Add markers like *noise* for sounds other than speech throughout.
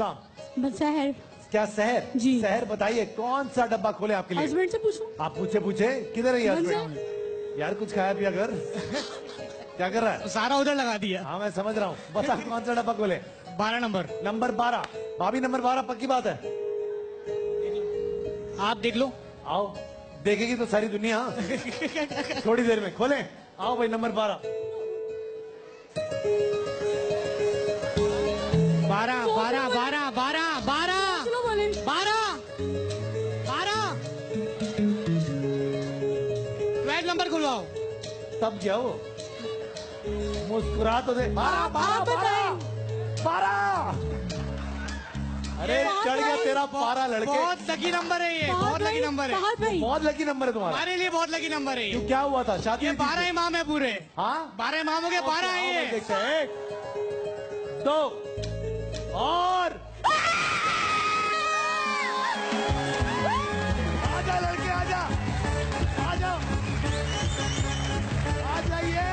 सलाम शहर। क्या शहर? जी। शहर बताइए कौन सा डब्बा खोले आपके लिए? हस्बैंड से पूछूँ? आप पूछे पूछे किधर है हस्बैंड यार कुछ खाया पिया कर? क्या कर रहा है? सारा उधर लगा दिया। हाँ मैं समझ रहा हूँ। बता कौन सा डब्बा खोले? बारह नंबर। नंबर बारह। भाभी नंबर बारह पक्की बात है? आप देख लो। आओ देखेगी तो सारी दुनिया। *laughs* थोड़ी देर में खोले। आओ भाई नंबर बारह। बारह बारह ट्वेल्व नंबर खुलवाओ। तब वो मुस्कुरा तो दे। बारह बारह बारह बारह अरे बहुत चढ़ गया भाई, तेरा पारा लड़के। बहुत लकी नंबर है ये बहुत लकी नंबर है। बहुत भाई। बहुत लकी नंबर है तुम्हारा। हमारे लिए बहुत लकी नंबर है क्यों ये। क्या हुआ था? शादी ये हुई थी? बारह इमाम है पूरे। हाँ? बारह इमामों बारह है। ये देखते हैं। एक दो। जाइए।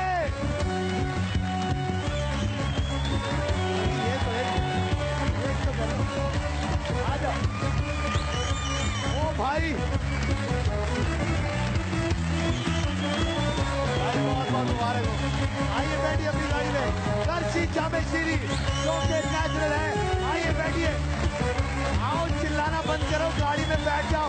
ये तो एक एक तो कर आइए बैठिए अपनी गाड़ी में। कर्शी जामे श्री जो कि नेचुरल है। आइए बैठिए। आओ, चिल्लाना बंद करो। गाड़ी में बैठ जाओ।